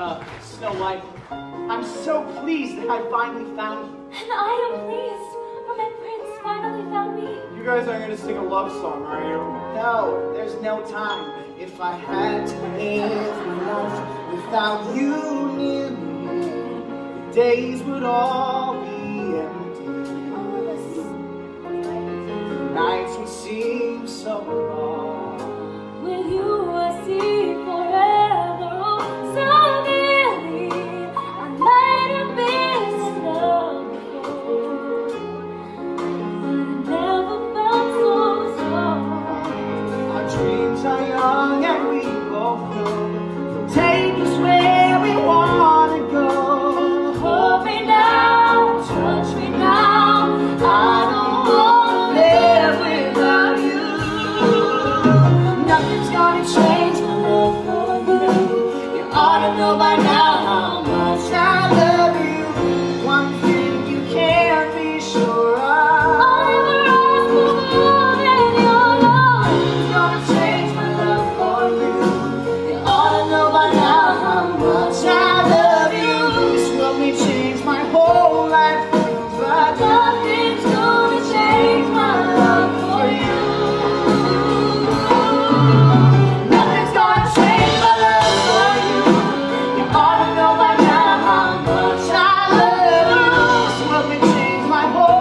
Uh, Snow White. I'm so pleased that I finally found you. And I am pleased, for my prince finally found me. You guys aren't gonna sing a love song, are you? No, there's no time. If I had to live life without you near me, the days would all be empty. The nights would seem so dreams are young and we both know. Take us where we wanna go. Hold me now, touch me now. I don't wanna live without you. Nothing's gonna change my love for you. You ought to know by now. my home.